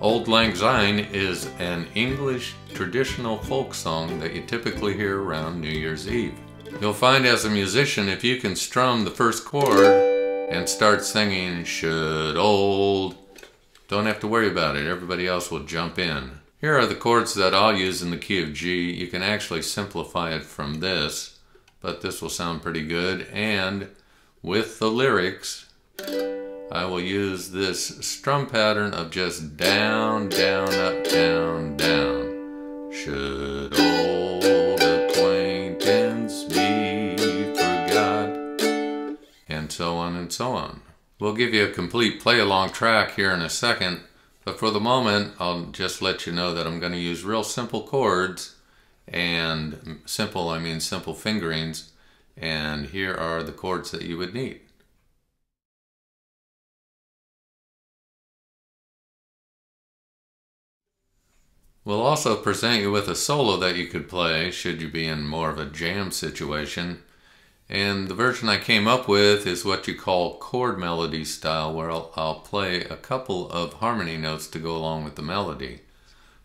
Auld Lang Syne is an English traditional folk song that you typically hear around New Year's Eve. You'll find as a musician, if you can strum the first chord and start singing Should Old, don't have to worry about it. Everybody else will jump in. Here are the chords that I'll use in the key of G. You can actually simplify it from this, but this will sound pretty good. And with the lyrics, I will use this strum pattern of just down, down, up, down, down. Should old acquaintance be forgot? And so on and so on. We'll give you a complete play along track here in a second, but for the moment, I'll just let you know that I'm going to use real simple chords and simple, I mean simple fingerings, and here are the chords that you would need. We'll also present you with a solo that you could play should you be in more of a jam situation. And the version I came up with is what you call chord melody style, where I'll, I'll, play a couple of harmony notes to go along with the melody.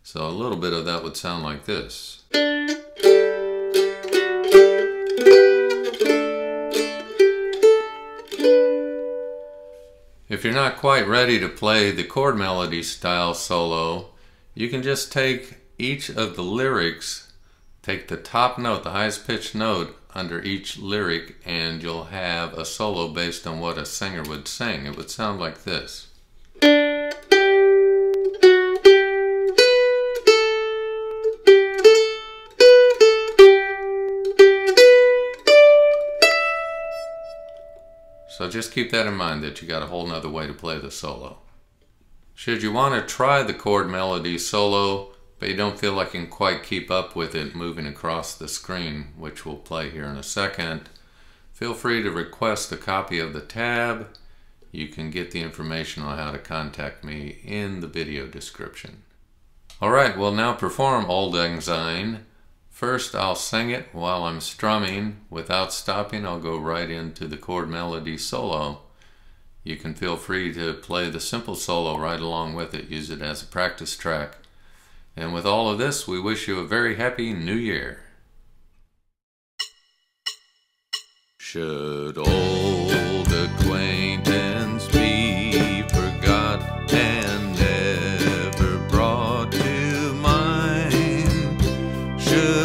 So a little bit of that would sound like this. If you're not quite ready to play the chord melody style solo, you can just take each of the lyrics, take the top note, the highest pitched note under each lyric, and you'll have a solo based on what a singer would sing. It would sound like this. So just keep that in mind that you got a whole nother way to play the solo. Should you want to try the chord melody solo, but you don't feel like you can quite keep up with it moving across the screen, which we'll play here in a second, feel free to request a copy of the tab. You can get the information on how to contact me in the video description. Alright, we'll now perform Lang Syne. First, I'll sing it while I'm strumming. Without stopping, I'll go right into the chord melody solo you can feel free to play the simple solo right along with it, use it as a practice track. And with all of this, we wish you a very happy new year. Should old acquaintance be forgot and never brought to mind? Should